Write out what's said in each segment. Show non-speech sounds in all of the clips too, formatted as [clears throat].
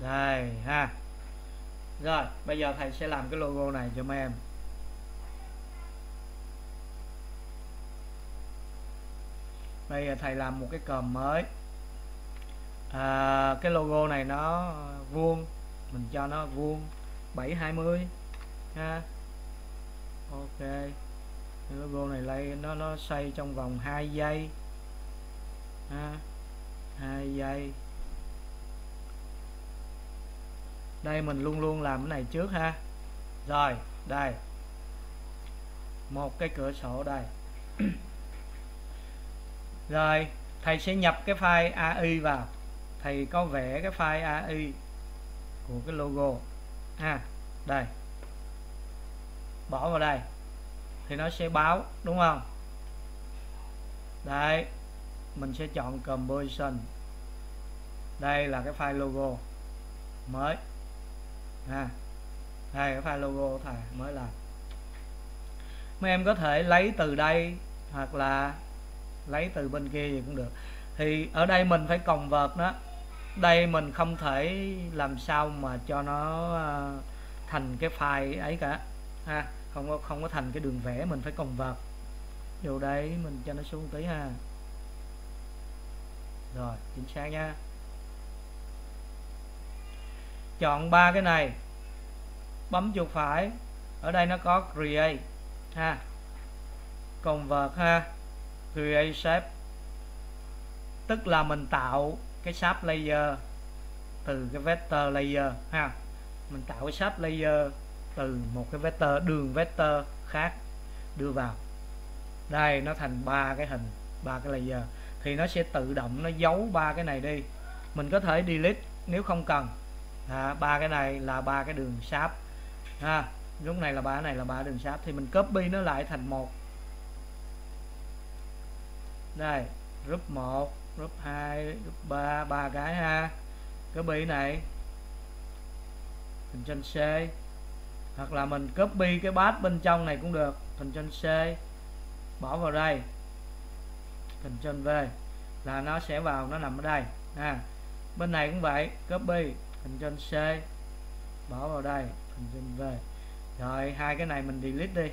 đây ha. Rồi bây giờ thầy sẽ làm cái logo này cho mấy em. Bây giờ thầy làm một cái còm mới. À, cái logo này nó vuông. Mình cho nó vuông. 720 ha. Ok. Cái logo này lấy nó nó xoay trong vòng 2 giây ha. 2 giây. Đây, mình luôn luôn làm cái này trước ha. Rồi, đây. Một cái cửa sổ, đây. [clears throat] Rồi, thầy sẽ nhập cái file AI vào. Thầy có vẽ cái file AI của cái logo. Ha, đây. Bỏ vào đây. Thì nó sẽ báo, đúng không? Đây mình sẽ chọn composition. Đây là cái file logo mới ha. Đây cái file logo thầy, mới làm. Mấy em có thể lấy từ đây, hoặc là lấy từ bên kia gì cũng được. Thì ở đây mình phải còng vợt đó. Đây mình không thể làm sao mà cho nó ờ, thành cái file ấy cả. Ha, không có không có thành cái đường vẽ, mình phải còng vợt. Vô đây mình cho nó xuống tí ha. Rồi, chính xác nha chọn ba cái này. Bấm chuột phải. Ở đây nó có create, ha. Convert, ha. Create shape. Tức là mình tạo cái shape layer từ cái vector layer, ha. Mình tạo cái shape layer từ một cái vector, đường vector khác đưa vào. Đây, nó thành ba cái hình, ba cái layer. Thì nó sẽ tự động nó giấu ba cái này đi. Mình có thể delete nếu không cần ba cái này là ba cái đường sáp. Ha, lúc này là ba này là ba đường sáp. Thì mình copy nó lại thành một. Đây, group 1 group 2 group 3 ba cái ha. Copy này. Hình trên C. Hoặc là mình copy cái bát bên trong này cũng được. Hình trên C. Bỏ vào đây. Hình trên V. Là nó sẽ vào, nó nằm ở đây. Ha, bên này cũng vậy. Copy hình trên C. Bỏ vào đây hình trên V. Rồi hai cái này mình delete đi.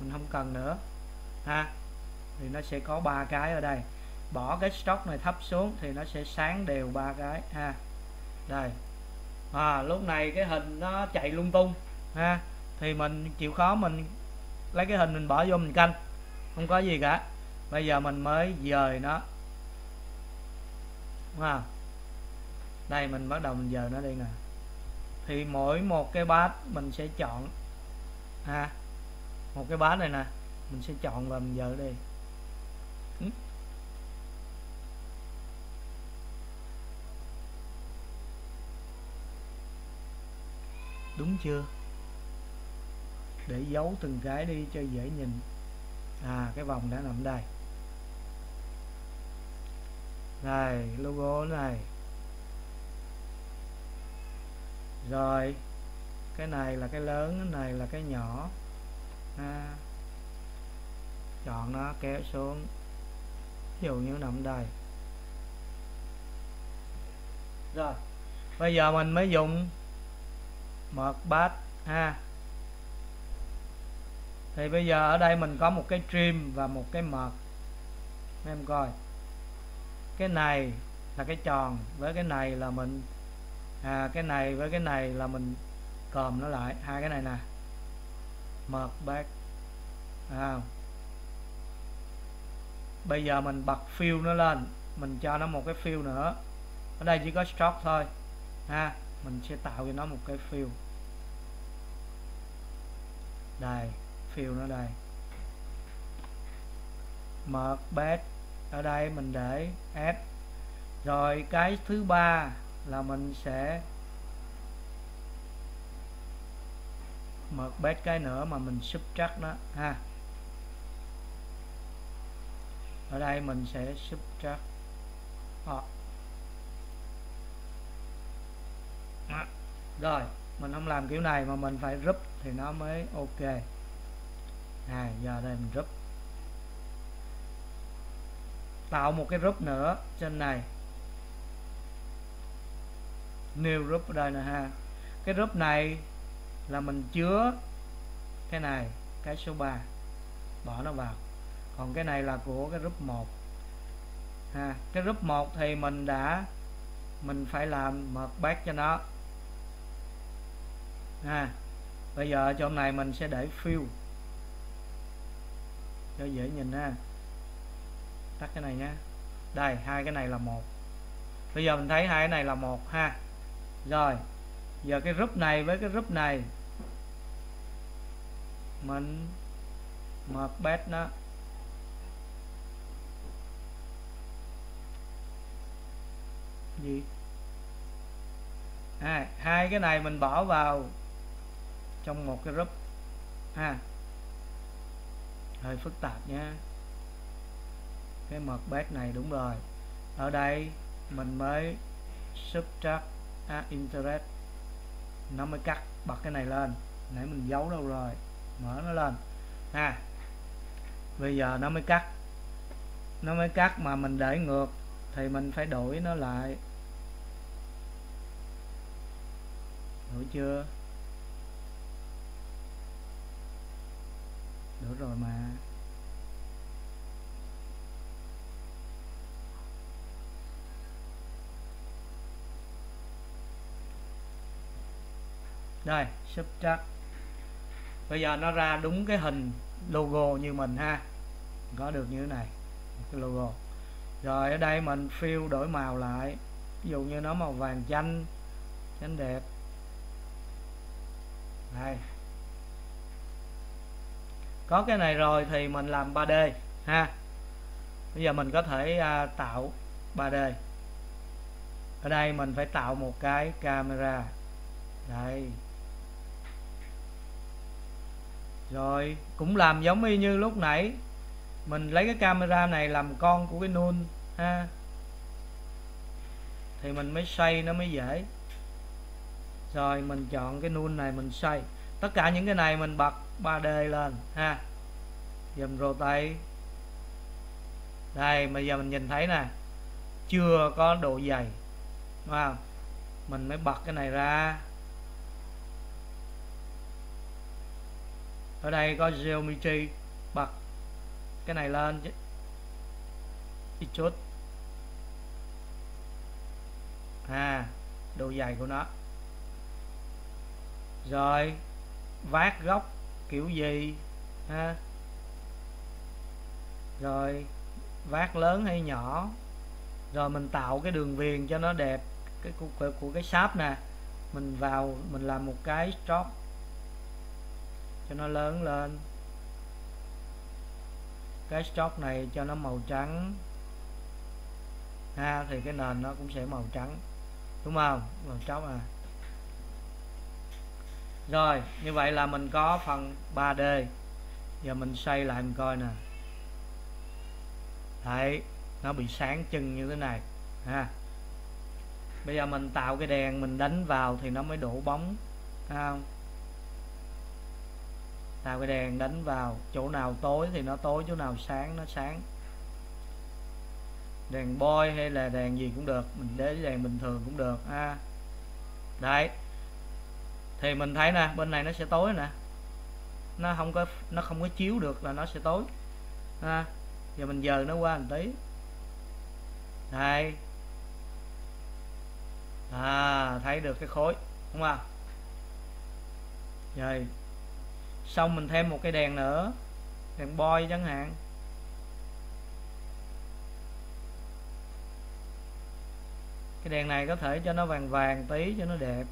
Mình không cần nữa ha? Thì nó sẽ có ba cái ở đây. Bỏ cái stock này thấp xuống thì nó sẽ sáng đều ba cái ha? Đây. À, lúc này cái hình nó chạy lung tung ha? Thì mình chịu khó mình lấy cái hình mình bỏ vô mình canh. Không có gì cả. Bây giờ mình mới dời nó. Ha đây, mình bắt đầu mình giờ nó đi nè. Thì mỗi một cái bát mình sẽ chọn. Ha, một cái bát này nè, mình sẽ chọn và mình giờ đi. Đúng chưa? Để giấu từng cái đi cho dễ nhìn. À cái vòng đã nằm đây. Này, logo này. Rồi, cái này là cái lớn, cái này là cái nhỏ. Ha. chọn nó, kéo xuống. Ví dụ như nằm đây rồi, bây giờ mình mới dùng mật bát, ha. Thì bây giờ ở đây mình có một cái trim và một cái mật. Em coi. Cái này là cái tròn, với cái này là mình à, cái này với cái này là mình còm nó lại. Hai cái này nè. Mật back à. bây giờ mình bật fill nó lên. Mình cho nó một cái fill nữa. Ở đây chỉ có stroke thôi. Ha mình sẽ tạo cho nó một cái fill. Đây fill nó đây. Mật bed ở đây mình để f rồi cái thứ ba là mình sẽ mở bét cái nữa mà mình subtract nó ha. Ở đây mình sẽ subtract à. Ờ. rồi, mình không làm kiểu này mà mình phải group thì nó mới ok. À giờ đây mình group tạo một cái group nữa trên này new group ở đây nè ha. Cái group này là mình chứa cái này, cái số 3 bỏ nó vào. Còn cái này là của cái group 1 ha. Cái group 1 thì mình đã, mình phải làm mật bát cho nó ha. Bây giờ trong này mình sẽ để fill cho dễ nhìn ha. Tắt cái này nhé. Đây, hai cái này là một. Bây giờ mình thấy hai cái này là một ha rồi giờ cái group này với cái group này. Mình mật bét nó. Gì? À, hai cái này mình bỏ vào trong một cái group. Ha. Hơi phức tạp nha cái mật bát này đúng rồi. Ở đây mình mới subtract à, internet. Nó mới cắt bật cái này lên. Nãy mình giấu đâu rồi. Mở nó lên. Ha bây giờ nó mới cắt. Nó mới cắt mà mình để ngược thì mình phải đổi nó lại. Đổi chưa? Đổi rồi mà. Đây subtract bây giờ nó ra đúng cái hình logo như mình ha. Có được như thế này cái logo. Rồi ở đây mình fill đổi màu lại. Ví dụ như nó màu vàng chanh chanh đẹp. Đây. Có cái này rồi thì mình làm 3D ha. Bây giờ mình có thể à, tạo 3D ở đây mình phải tạo một cái camera. Đây rồi, cũng làm giống y như lúc nãy. Mình lấy cái camera này làm con của cái nun ha. Thì mình mới xoay nó mới dễ. Rồi, mình chọn cái nun này mình xoay tất cả những cái này mình bật 3D lên, ha. Dùm rotate đây, bây giờ mình nhìn thấy nè. Chưa có độ dày đúng không? Mình mới bật cái này ra. Ở đây có geometry. Bật cái này lên ít chút à độ dày của nó. Rồi vát góc kiểu gì? Ha. Rồi vát lớn hay nhỏ? Rồi mình tạo cái đường viền cho nó đẹp cái của, của cái sáp nè. Mình vào mình làm một cái stroke cho nó lớn lên. Cái stock này cho nó màu trắng. Ha, thì cái nền nó cũng sẽ màu trắng. Đúng không? Màu trắng à. Rồi, như vậy là mình có phần 3D giờ mình xây lại mình coi nè. Đấy, nó bị sáng chân như thế này. Ha. Bây giờ mình tạo cái đèn mình đánh vào thì nó mới đổ bóng. Không? Tạo cái đèn đánh vào, chỗ nào tối thì nó tối, chỗ nào sáng nó sáng. Đèn boy hay là đèn gì cũng được, mình để đèn bình thường cũng được, ha. Đấy. Thì mình thấy nè, bên này nó sẽ tối nè. Nó không có, nó không có chiếu được là nó sẽ tối, ha. Giờ mình dời nó qua một tí. Đây. À thấy được cái khối, đúng không? Rồi xong mình thêm một cái đèn nữa. Đèn boi chẳng hạn. Cái đèn này có thể cho nó vàng vàng tí cho nó đẹp.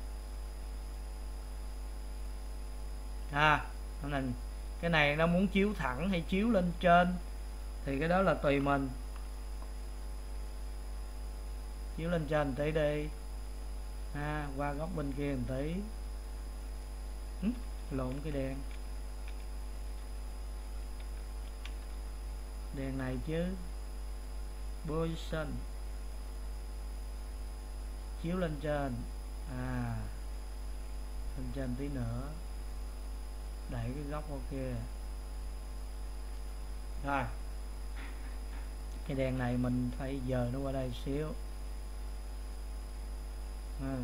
À, ha mình cái này nó muốn chiếu thẳng hay chiếu lên trên thì cái đó là tùy mình. Chiếu lên trên tí đi. À, qua góc bên kia một tí. Lộn cái đèn. Đèn này chứ? Position chiếu lên trên. À lên trên tí nữa. Đẩy cái góc qua kia. Rồi. Cái đèn này mình phải giờ nó qua đây xíu. À.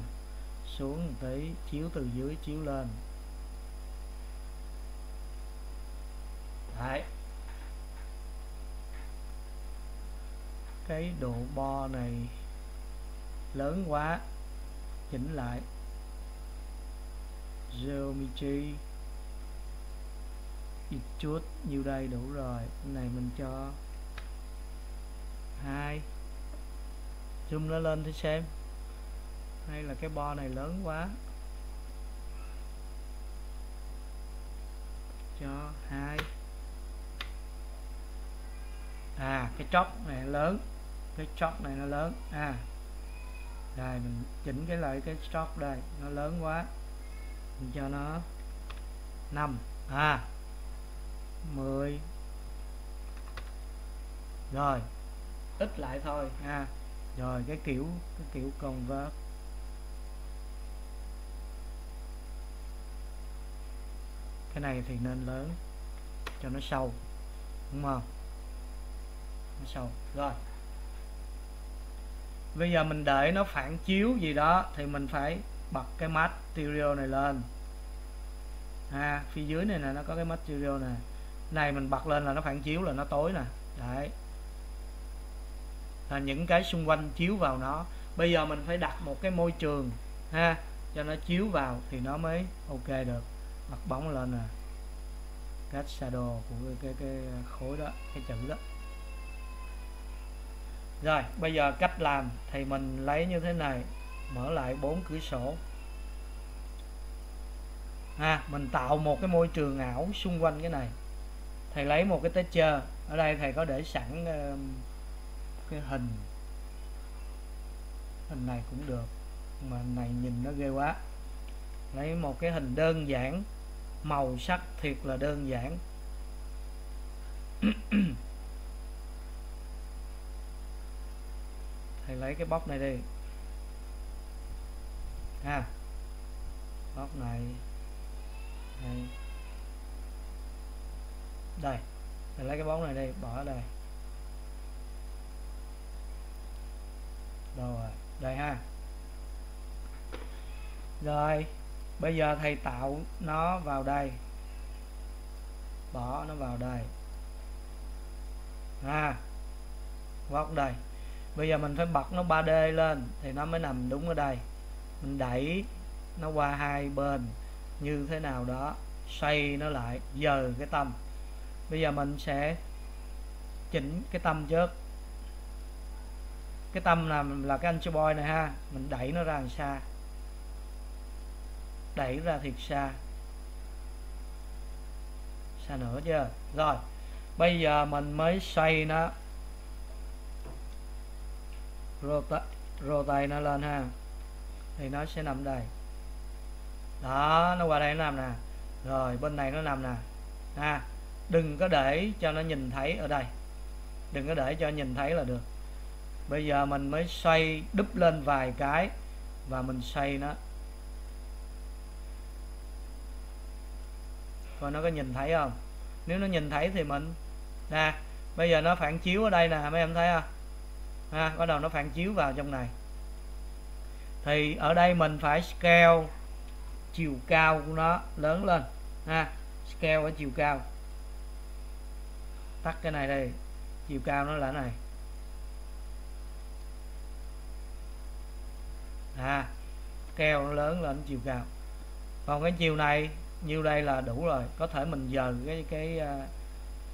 xuống tí, chiếu từ dưới, chiếu lên đấy cái độ bo này lớn quá, chỉnh lại. Geometry. Ít chút nhiêu đây đủ rồi. Cái này mình cho hai. Zoom nó lên thử xem. Hay là cái bo này lớn quá. Cho hai. À cái chóp này lớn cái chóc này nó lớn. À rồi mình chỉnh cái lại cái chóc đây. Nó lớn quá. Mình cho nó 5 à 10 rồi, ít lại thôi. Ha rồi, cái kiểu cái kiểu convert. Cái này thì nên lớn cho nó sâu, đúng không? Nó sâu. Rồi bây giờ mình đợi nó phản chiếu gì đó thì mình phải bật cái material này lên. Ha phía dưới này nè nó có cái material này. Này mình bật lên là nó phản chiếu là nó tối nè. Đấy. Là những cái xung quanh chiếu vào nó. Bây giờ mình phải đặt một cái môi trường ha cho nó chiếu vào thì nó mới ok được. Bật bóng lên nè. Cast shadow của cái, cái, cái khối đó cái chữ đó rồi bây giờ cách làm thì mình lấy như thế này. Mở lại bốn cửa sổ. À, mình tạo một cái môi trường ảo xung quanh cái này. Thầy lấy một cái texture. Ở đây thầy có để sẵn uh, cái hình. Hình này cũng được mà này nhìn nó ghê quá. Lấy một cái hình đơn giản. Màu sắc thiệt là đơn giản. [clears throat] lấy cái bóc này đi. Ha. Bóc này. Đây. Đây. Thầy lấy cái bóng này đi, bỏ ở đây. Rồi? Đây ha. Rồi. Bây giờ thầy tạo nó vào đây. Bỏ nó vào đây. Ha. Góc đây bây giờ mình phải bật nó 3D lên, thì nó mới nằm đúng ở đây. Mình đẩy nó qua hai bên như thế nào đó, xoay nó lại giờ cái tâm. Bây giờ mình sẽ chỉnh cái tâm trước. Cái tâm là là cái anh boy này ha, mình đẩy nó ra làm xa đẩy ra thiệt xa. Xa nữa chưa? Rồi, bây giờ mình mới xoay nó rotate, nó lên ha. Thì nó sẽ nằm đây. Đó nó qua đây nó nằm nè. Rồi bên này nó nằm nè. Ha đừng có để cho nó nhìn thấy ở đây. Đừng có để cho nhìn thấy là được. Bây giờ mình mới xoay đúp lên vài cái và mình xoay nó. Coi nó có nhìn thấy không? Nếu nó nhìn thấy thì mình nè bây giờ nó phản chiếu ở đây nè mấy em thấy không? Ha, bắt đầu nó phản chiếu vào trong này. Thì ở đây mình phải scale chiều cao của nó lớn lên. Ha, scale ở chiều cao. Tắt cái này đây chiều cao nó là này. Ha keo nó lớn lên chiều cao. Còn cái chiều này nhiêu đây là đủ rồi. Có thể mình dời cái cái à,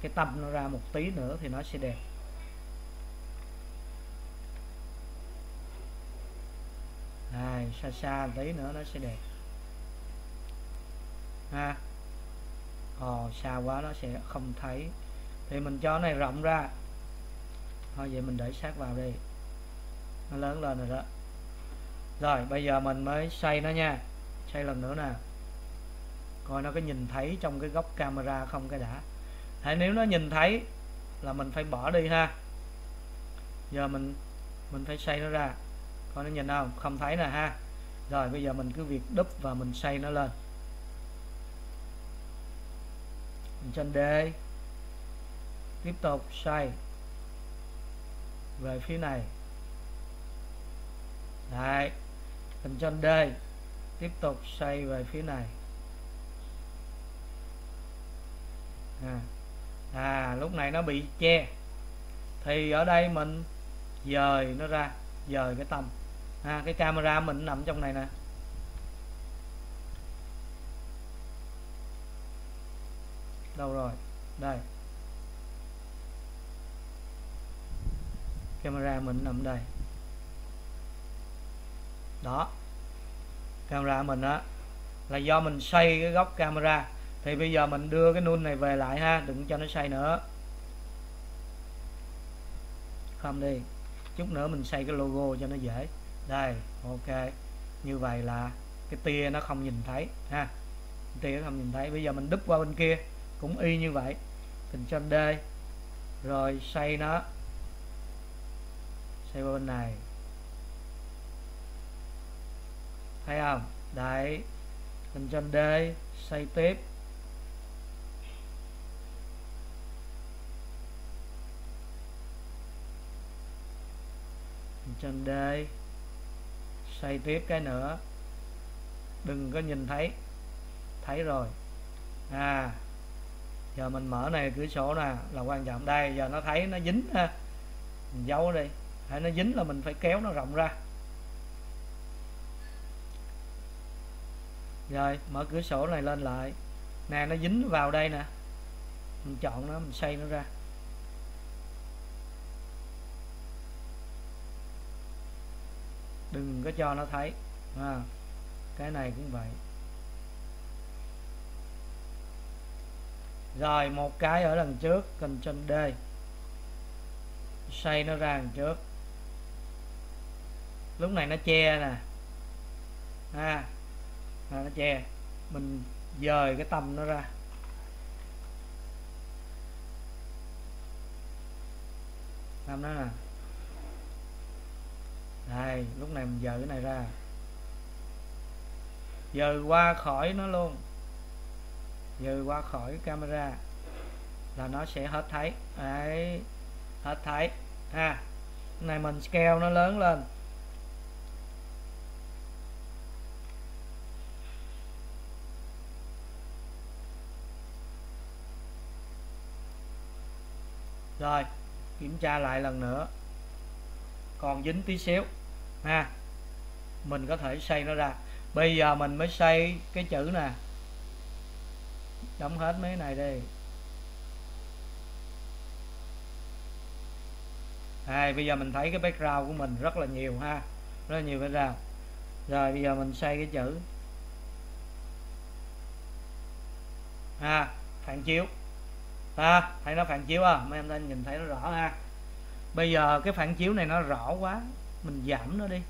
cái tâm nó ra một tí nữa thì nó sẽ đẹp à, xa xa tí nữa, nó sẽ đẹp. Ha? Ồ, xa quá, nó sẽ không thấy. Thì mình cho này rộng ra. Thôi, vậy mình để sát vào đi. Nó lớn lên rồi đó. Rồi, bây giờ mình mới xoay nó nha. Xoay lần nữa nè. Coi nó có nhìn thấy trong cái góc camera không cái đã. Thế nếu nó nhìn thấy là mình phải bỏ đi ha. Giờ mình mình phải xoay nó ra. Coi nó nhìn không? Không thấy nè ha rồi bây giờ mình cứ việc đúp và mình xây nó lên. Mình trên D. Tiếp tục xoay về phía này. Đấy. Mình trên D. Tiếp tục xoay về phía này. À, à lúc này nó bị che. Thì ở đây mình dời nó ra. Dời cái tâm à, cái camera mình nằm trong này nè. Đâu rồi? Đây. Camera mình nằm đây. Đó. Camera mình á là do mình xoay cái góc camera. Thì bây giờ mình đưa cái nun này về lại ha đừng cho nó xoay nữa. Không đi. Chút nữa mình xây cái logo cho nó dễ đây, ok. Như vậy là cái tia nó không nhìn thấy, ha. Tia nó không nhìn thấy. Bây giờ mình đúp qua bên kia, cũng y như vậy. Ctrl D, rồi xoay nó. Xoay qua bên này. Thấy không? Đấy. Ctrl D xoay tiếp. Ctrl D xây tiếp cái nữa. Đừng có nhìn thấy. Thấy rồi. À giờ mình mở này cửa sổ nè, là quan trọng. Đây, giờ nó thấy, nó dính ha. Mình giấu đi. Hay nó dính là mình phải kéo nó rộng ra. Rồi, mở cửa sổ này lên lại. Nè, nó dính vào đây nè. Mình chọn nó, mình xây nó ra. Đừng có cho nó thấy. À, cái này cũng vậy. Rồi một cái ở đằng trước Ctrl D. Xoay nó ra đằng trước. Lúc này nó che nè. À, à nó che. Mình dời cái tâm nó ra. Làm nó nè đây lúc này mình dời cái này ra. Dời qua khỏi nó luôn. Dời qua khỏi camera là nó sẽ hết thấy. Đấy, hết thấy. Ha này mình scale nó lớn lên. Rồi, kiểm tra lại lần nữa còn dính tí xíu ha. Mình có thể xây nó ra. Bây giờ mình mới xây cái chữ nè. Đóng hết mấy này đi. À, bây giờ mình thấy cái background của mình rất là nhiều ha. Rất là nhiều background. Rồi bây giờ mình xây cái chữ. Ha phản chiếu. Ha thấy nó phản chiếu à? Mấy em nên nhìn thấy nó rõ ha bây giờ cái phản chiếu này nó rõ quá, mình giảm nó đi.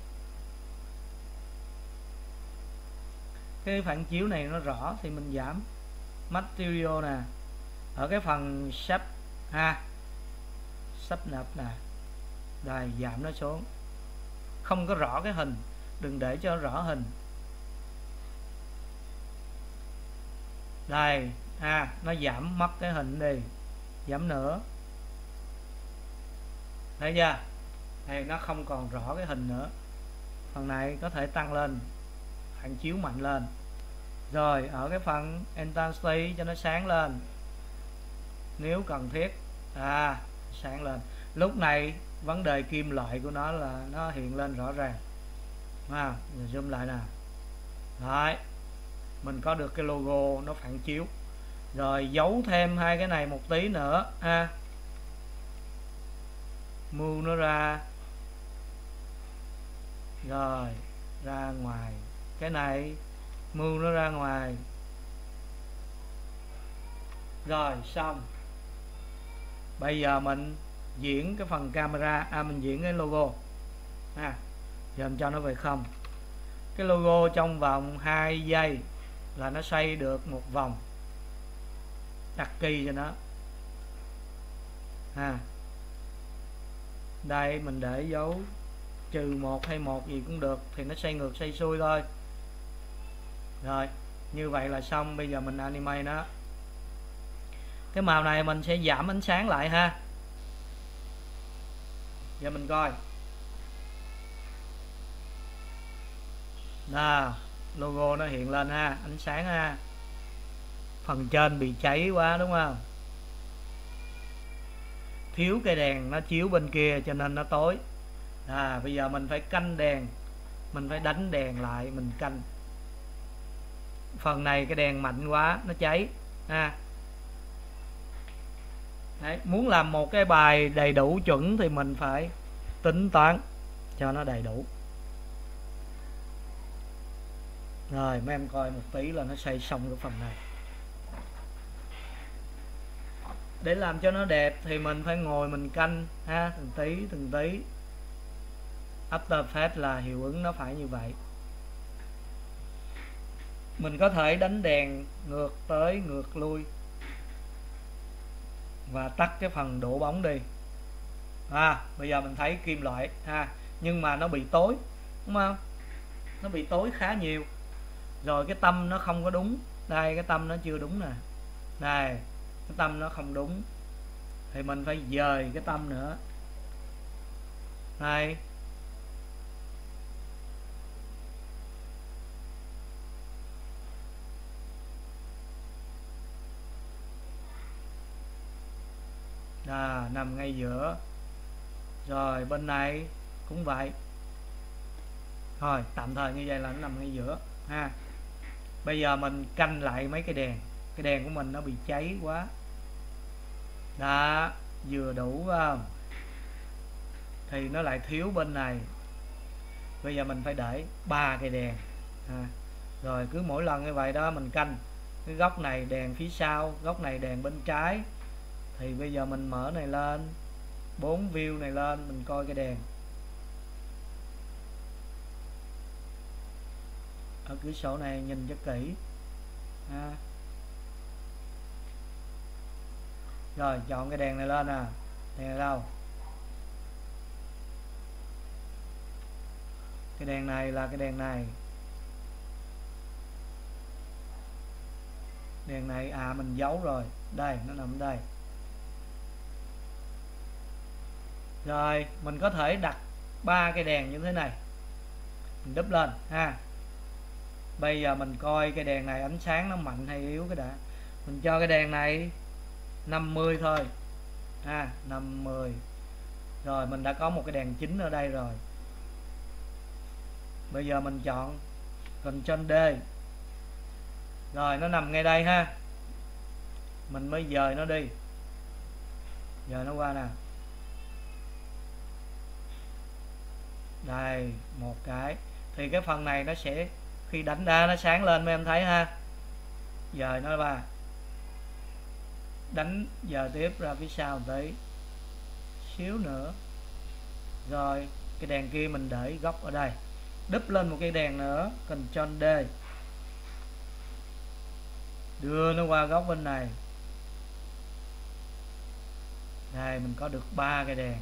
Cái phản chiếu này nó rõ thì mình giảm. Material nè, ở cái phần sắp, ha, sắp nập nè, đây, giảm nó xuống. Không có rõ cái hình, đừng để cho rõ hình. Đây, ha, nó giảm mất cái hình đi, giảm nữa thấy chưa? Thì nó không còn rõ cái hình nữa. Phần này có thể tăng lên phản chiếu mạnh lên. Rồi ở cái phần intensity cho nó sáng lên. Nếu cần thiết à sáng lên. Lúc này vấn đề kim loại của nó là nó hiện lên rõ ràng. À, zoom lại nè. Đấy. Mình có được cái logo nó phản chiếu. Rồi giấu thêm hai cái này một tí nữa ha. à mu nó ra. Rồi, ra ngoài. Cái này, mu nó ra ngoài. Rồi, xong. Bây giờ mình diễn cái phần camera à mình diễn cái logo. Ha giờ mình cho nó về không. Cái logo trong vòng 2 giây là nó xoay được một vòng. Đặt kỳ cho nó. Ha đây, mình để dấu, trừ một hay một gì cũng được, thì nó xoay ngược xoay xuôi thôi. Rồi, như vậy là xong, bây giờ mình animate nó. Cái màu này mình sẽ giảm ánh sáng lại ha. Giờ mình coi. Là logo nó hiện lên ha, ánh sáng ha. Phần trên bị cháy quá, đúng không? Thiếu cây đèn nó chiếu bên kia cho nên nó tối. À bây giờ mình phải canh đèn mình phải đánh đèn lại mình canh. Phần này cái đèn mạnh quá nó cháy. Ha Đấy, muốn làm một cái bài đầy đủ chuẩn thì mình phải tính toán cho nó đầy đủ. Rồi mấy em coi một tí là nó xây xong cái phần này. Để làm cho nó đẹp thì mình phải ngồi mình canh, ha, từng tí từng tí. After effect là hiệu ứng nó phải như vậy. Mình có thể đánh đèn ngược tới ngược lui. Và tắt cái phần đổ bóng đi. À bây giờ mình thấy kim loại, ha, nhưng mà nó bị tối, đúng không? Nó bị tối khá nhiều. Rồi cái tâm nó không có đúng. Đây, cái tâm nó chưa đúng nè. Này cái tâm nó không đúng thì mình phải dời cái tâm nữa. Này à, nằm ngay giữa. Rồi bên này cũng vậy. Thôi tạm thời như vậy là nó nằm ngay giữa ha. Bây giờ mình canh lại mấy cái đèn. Cái đèn của mình nó bị cháy quá đó vừa đủ không thì nó lại thiếu bên này. Bây giờ mình phải để ba cây đèn à, rồi cứ mỗi lần như vậy đó mình canh cái góc này đèn phía sau góc này đèn bên trái. Thì bây giờ mình mở này lên bốn view này lên mình coi cái đèn. Ở cửa sổ này nhìn cho kỹ à, rồi, chọn cái đèn này lên à đèn này đâu? Cái đèn này là cái đèn này. Đèn này à mình giấu rồi. Đây, nó nằm đây. Rồi, mình có thể đặt ba cái đèn như thế này. Mình đúp lên, ha. Bây giờ mình coi cái đèn này, ánh sáng nó mạnh hay yếu cái đã. Mình cho cái đèn này 50 thôi. Ha 50 rồi, mình đã có một cái đèn chính ở đây rồi. Bây giờ mình chọn Ctrl D. Rồi, nó nằm ngay đây ha. Mình mới dời nó đi. Giờ nó qua nè. Đây, một cái. Thì cái phần này nó sẽ, khi đánh ra nó sáng lên, mấy em thấy ha? Giờ nó qua đánh giờ tiếp ra phía sau tới, xíu nữa. Rồi cái đèn kia mình để góc ở đây. Đúp lên một cái đèn nữa cần Ctrl D. Đưa nó qua góc bên này. Đây mình có được ba cái đèn.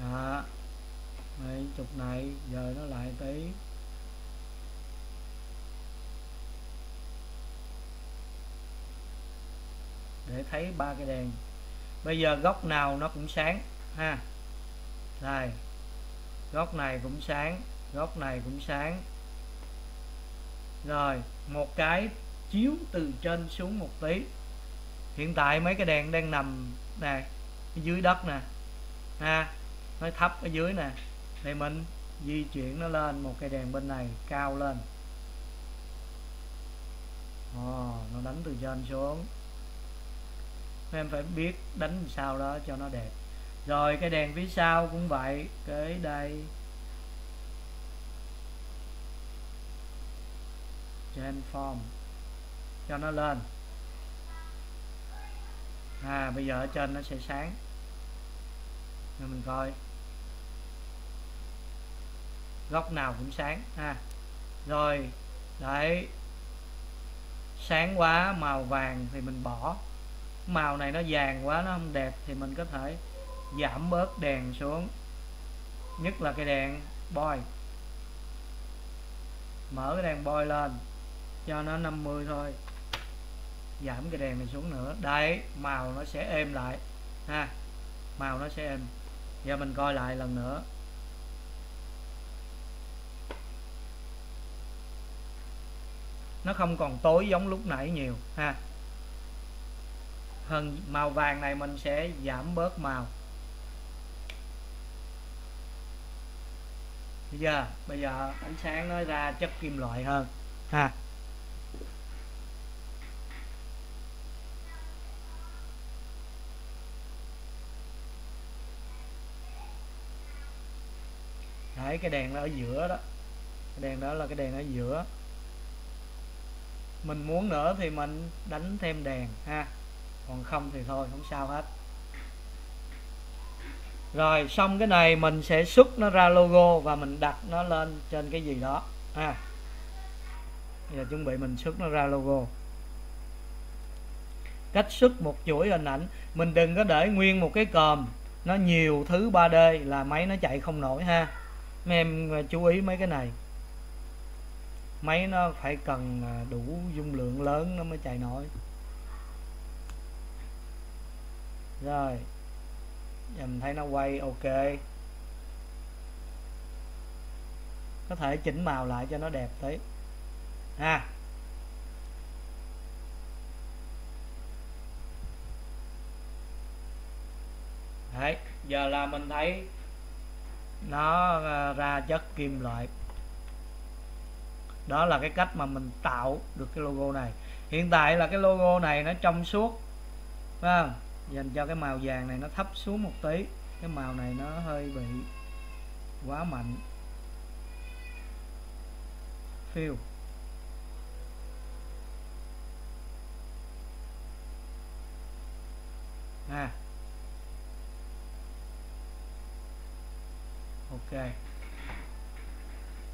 Đó. Mấy chục này giờ nó lại tí. Để thấy ba cái đèn. Bây giờ góc nào nó cũng sáng ha. Này góc này cũng sáng góc này cũng sáng. Rồi một cái chiếu từ trên xuống một tí. Hiện tại mấy cái đèn đang nằm nè dưới đất nè ha. Nó thấp ở dưới nè. Thì mình di chuyển nó lên một cái đèn bên này cao lên. Ồ, nó đánh từ trên xuống em phải biết đánh sao đó cho nó đẹp. Rồi cái đèn phía sau cũng vậy, cái đây. Transform cho nó lên. À bây giờ ở trên nó sẽ sáng. Nên mình coi. Góc nào cũng sáng, ha. Rồi, đấy. Sáng quá, màu vàng thì mình bỏ màu này nó vàng quá, nó không đẹp thì mình có thể giảm bớt đèn xuống. Nhất là cái đèn boy. Mở cái đèn boy lên, cho nó 50 thôi. Giảm cái đèn này xuống nữa. Đấy màu nó sẽ êm lại, ha. Màu nó sẽ êm. Giờ mình coi lại lần nữa. Nó không còn tối giống lúc nãy nhiều, ha hơn màu vàng này mình sẽ giảm bớt màu. Bây giờ bây giờ ánh sáng nó ra chất kim loại hơn. Ha. Đấy, cái đèn nó ở giữa đó. Cái đèn đó là cái đèn ở giữa. Mình muốn nữa thì mình đánh thêm đèn, ha còn không thì thôi, không sao hết. Rồi, xong cái này mình sẽ xuất nó ra logo và mình đặt nó lên trên cái gì đó. À, ha giờ chuẩn bị mình xuất nó ra logo. Cách xuất một chuỗi hình ảnh. Mình đừng có để nguyên một cái còm. Nó nhiều thứ 3D là máy nó chạy không nổi ha. Mấy em chú ý mấy cái này. Máy nó phải cần à, đủ dung lượng lớn nó mới chạy nổi. Rồi. Giờ mình thấy nó quay, ok. Có thể chỉnh màu lại cho nó đẹp tí. Ha. Đấy, giờ là mình thấy nó ờ, ra chất kim loại. Đó là cái cách mà mình tạo được cái logo này. Hiện tại là cái logo này nó trong suốt, phải không? Dành cho cái màu vàng này nó thấp xuống một tí. Cái màu này nó hơi bị quá mạnh. Phiêu à. Ok.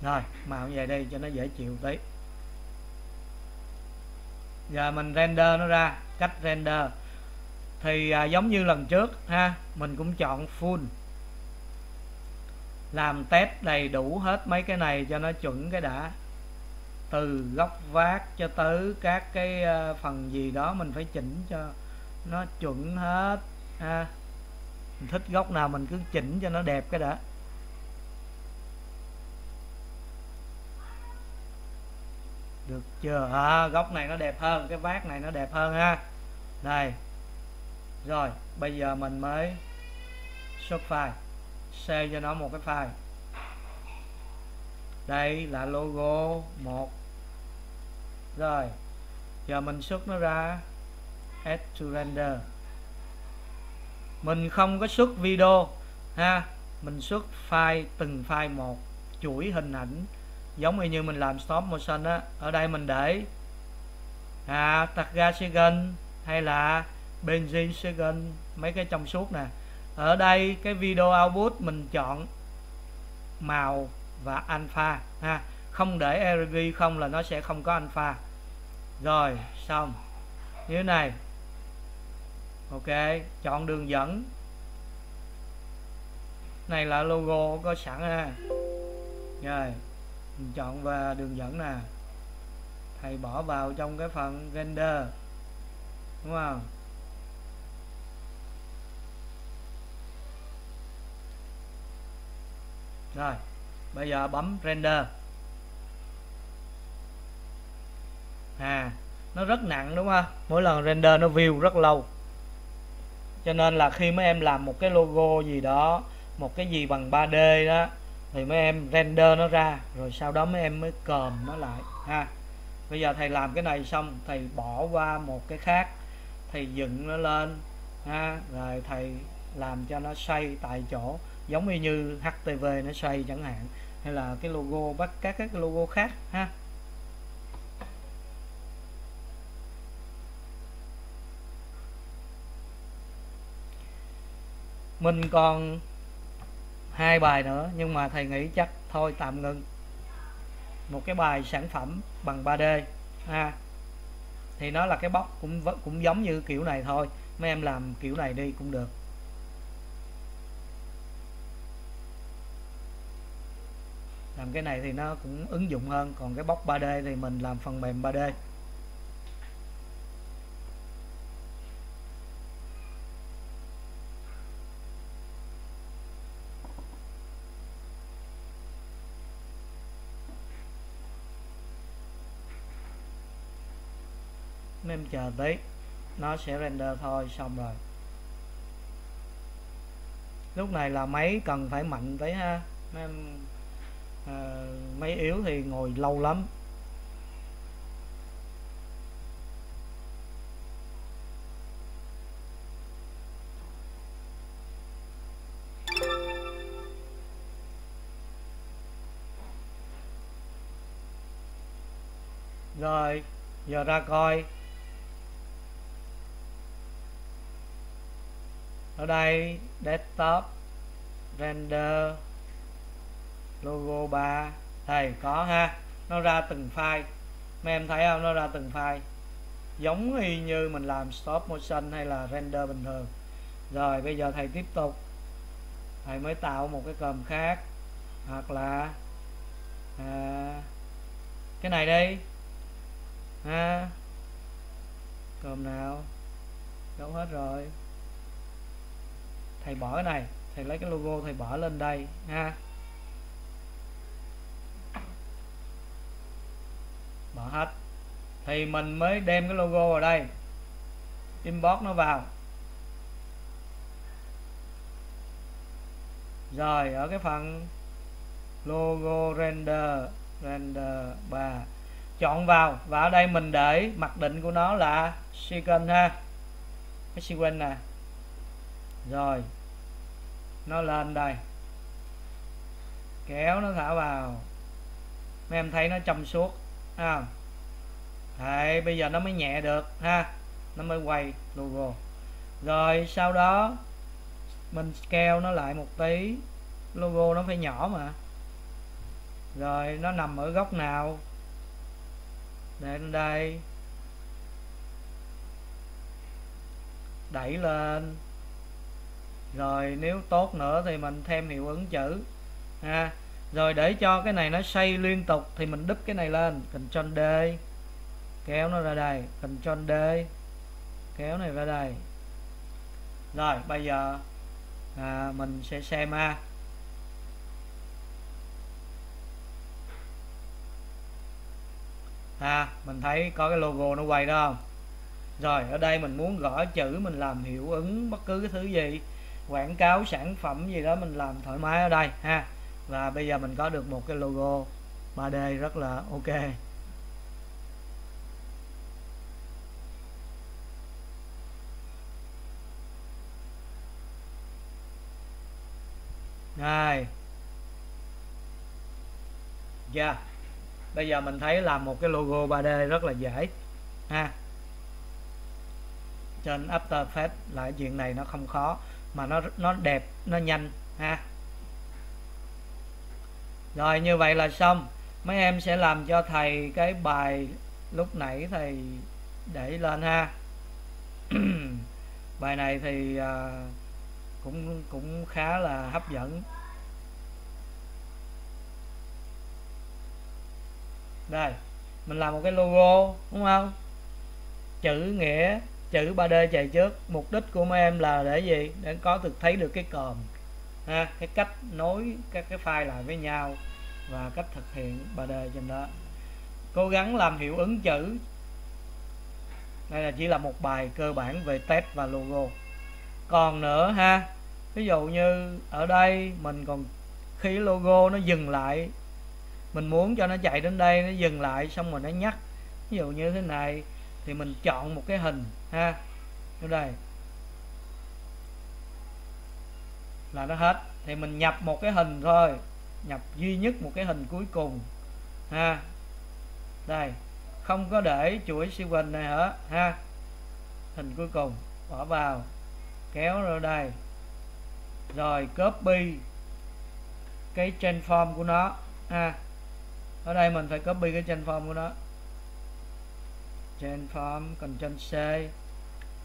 Rồi, màu về đây cho nó dễ chịu tí. Giờ mình render nó ra, cách render thì à, giống như lần trước ha mình cũng chọn full. Làm test đầy đủ hết mấy cái này cho nó chuẩn cái đã. Từ góc vát cho tới các cái à, phần gì đó mình phải chỉnh cho nó chuẩn hết ha. Mình thích góc nào mình cứ chỉnh cho nó đẹp cái đã. Được chưa? À, góc này nó đẹp hơn cái vát này nó đẹp hơn ha. Đây rồi bây giờ mình mới xuất file. Share cho nó một cái file. Đây là logo một. Rồi giờ mình xuất nó ra. Add to render. Mình không có xuất video ha? Mình xuất file từng file một chuỗi hình ảnh giống như mình làm stop motion á. Ở đây mình để à, Targa second hay là benzene second mấy cái trong suốt nè. Ở đây cái video output mình chọn màu và alpha, ha. Không để RGB không là nó sẽ không có alpha. Rồi, xong. Như thế này. Ok, chọn đường dẫn. Này là logo có sẵn ha. Rồi, mình chọn và đường dẫn nè. Thầy bỏ vào trong cái phần render. Đúng không? Rồi, bây giờ bấm render. À nó rất nặng đúng không? Mỗi lần render nó view rất lâu. Cho nên là khi mấy em làm một cái logo gì đó, một cái gì bằng 3D đó, thì mấy em render nó ra, rồi sau đó mấy em mới còm nó lại, ha. Bây giờ thầy làm cái này xong, thầy bỏ qua một cái khác, thầy dựng nó lên, ha. Rồi thầy làm cho nó xoay tại chỗ giống như HTV nó xoay chẳng hạn, hay là cái logo bắt, các các logo khác, ha? Mình còn hai bài nữa, nhưng mà thầy nghĩ chắc thôi, tạm ngừng. Một cái bài sản phẩm bằng 3D ha? Thì nó là cái bóc cũng cũng giống như kiểu này thôi. Mấy em làm kiểu này đi cũng được. Làm cái này thì nó cũng ứng dụng hơn, còn cái bóc 3D thì mình làm phần mềm 3D em chờ tí, nó sẽ render thôi, xong rồi. Lúc này là máy cần phải mạnh tí ha mấy em Ờ, à, máy yếu thì ngồi lâu lắm. Rồi giờ ra coi. Ở đây desktop render logo 3 thầy có ha. Nó ra từng file. Mấy em thấy không? Nó ra từng file. Giống y như mình làm stop motion hay là render bình thường. Rồi bây giờ thầy tiếp tục. Thầy mới tạo một cái còm khác. Hoặc là à, cái này đi. Ha. Còm nào? Đâu hết rồi. Thầy bỏ cái này. Thầy lấy cái logo thầy bỏ lên đây. Ha. Bỏ hết. Thì mình mới đem cái logo vào đây. Import nó vào. Rồi, ở cái phần logo render render 3 chọn vào và ở đây mình để mặc định của nó là sequence ha. Cái sequence nè. Rồi, nó lên đây. Kéo nó thả vào. Mấy em thấy nó trong suốt à, Đấy, bây giờ nó mới nhẹ được ha. Nó mới quay logo. Rồi sau đó mình scale nó lại một tí. Logo nó phải nhỏ mà. Rồi nó nằm ở góc nào? Để lên đây. Đẩy lên. Rồi nếu tốt nữa thì mình thêm hiệu ứng chữ ha rồi để cho cái này nó xoay liên tục thì mình đúp cái này lên. Ctrl D. Kéo nó ra đây. Ctrl D. Kéo này ra đây. Rồi bây giờ à, mình sẽ xem ha ha à, mình thấy có cái logo nó quay đó không? Rồi ở đây mình muốn gõ chữ mình làm hiệu ứng bất cứ cái thứ gì quảng cáo sản phẩm gì đó mình làm thoải mái ở đây ha và bây giờ mình có được một cái logo 3D rất là ok. Rồi Yeah dạ. Bây giờ mình thấy làm một cái logo 3D rất là dễ, ha. Trên After Effects lại chuyện này nó không khó, mà nó nó đẹp, nó nhanh, ha rồi, như vậy là xong. Mấy em sẽ làm cho thầy cái bài lúc nãy thầy để lên ha. [clears throat] Bài này thì à, cũng cũng khá là hấp dẫn. Đây, mình làm một cái logo, đúng không? Chữ nghĩa, chữ 3D chạy trước. Mục đích của mấy em là để gì? Để có được thấy được cái còm ha, cái cách nối các cái file lại với nhau và cách thực hiện 3D trên đó. Cố gắng làm hiệu ứng chữ. Đây là chỉ là một bài cơ bản về test và logo. Còn nữa ha, ví dụ như ở đây mình còn, khi logo nó dừng lại, mình muốn cho nó chạy đến đây, nó dừng lại xong rồi nó nhắc. Ví dụ như thế này thì mình chọn một cái hình ha. Ở đây. Là nó hết. Thì mình nhập một cái hình thôi. Nhập duy nhất một cái hình cuối cùng. Ha. Đây. Không có để chuỗi siêu hình này hả? Ha. Hình cuối cùng. Bỏ vào. Kéo ra đây. Rồi copy cái transform của nó. Ha. Ở đây mình phải copy cái transform của nó. Transform Ctrl C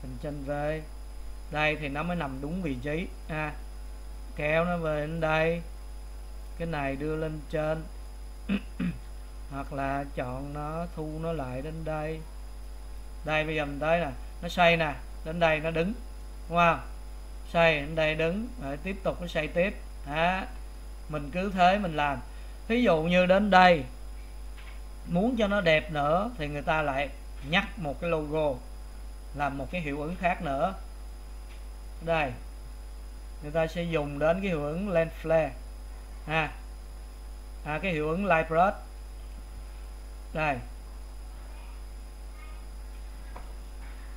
Ctrl V. Đây thì nó mới nằm đúng vị trí. Ha kéo nó về đến đây. Cái này đưa lên trên. [clears throat] Hoặc là chọn nó, thu nó lại đến đây. Đây, bây giờ mình tới nè. Nó xoay nè. Đến đây nó đứng. Đúng không? Xoay đến đây đứng. Rồi tiếp tục nó xoay tiếp. Đó. Mình cứ thế mình làm. Ví dụ như đến đây, muốn cho nó đẹp nữa, thì người ta lại nhắc một cái logo, làm một cái hiệu ứng khác nữa. Đây người ta sẽ dùng đến cái hiệu ứng lens flare. Ha. À, cái hiệu ứng light brush. Đây.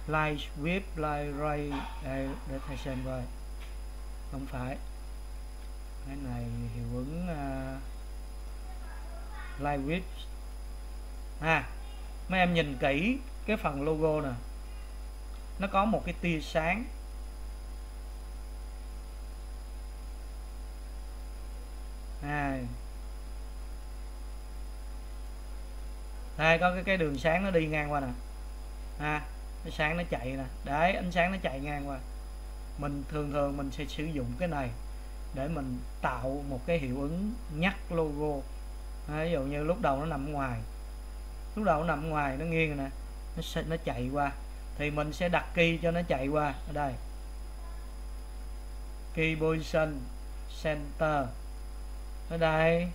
Light whip light ray đây để thầy xem coi không phải. Cái này hiệu ứng uh, light whip. Ha. Mấy em nhìn kỹ cái phần logo nè. Nó có một cái tia sáng à đây, có cái cái đường sáng nó đi ngang qua nè. Ha, cái sáng nó chạy nè. Đấy, ánh sáng nó chạy ngang qua. Mình, thường thường mình sẽ sử dụng cái này để mình tạo một cái hiệu ứng nhắc logo. Ví dụ như lúc đầu nó nằm ngoài. Lúc đầu nó nằm ngoài, nó nghiêng nè, nó sẽ, nó chạy qua. Thì mình sẽ đặt key cho nó chạy qua. Ở đây. Key position center. Ở đây.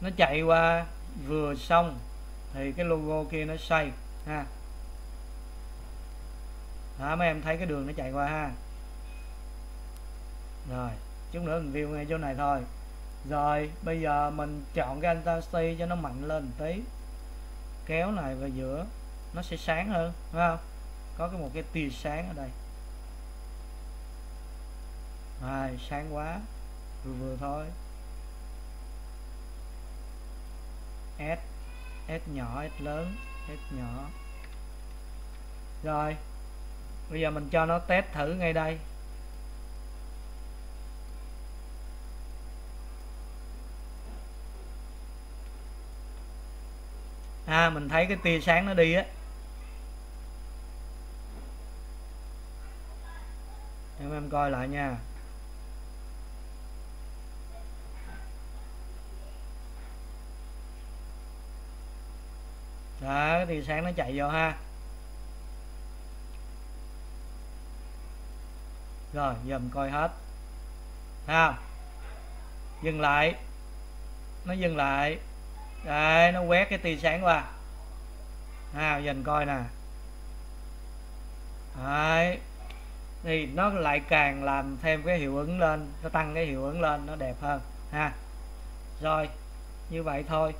Nó chạy qua, vừa xong thì cái logo kia nó xoay ha. Đó mấy em thấy cái đường nó chạy qua, ha. Rồi, chút nữa mình view ngay chỗ này thôi. Rồi, bây giờ mình chọn cái intensity cho nó mạnh lên một tí. Kéo này vào giữa, nó sẽ sáng hơn, phải không? Có cái một cái tia sáng ở đây. Rồi, sáng quá. Vừa vừa thôi. S. S nhỏ S lớn S nhỏ. Rồi, bây giờ mình cho nó test thử ngay đây. À mình thấy cái tia sáng nó đi á. Em em coi lại nha. Đó tia sáng nó chạy vô ha. Rồi giờ mình coi hết. Ha dừng lại. Nó dừng lại. Đây nó quét cái tia sáng qua. Ha dần coi nè. Đấy. Thì nó lại càng làm thêm cái hiệu ứng lên, nó tăng cái hiệu ứng lên, nó đẹp hơn, ha. Rồi, như vậy thôi.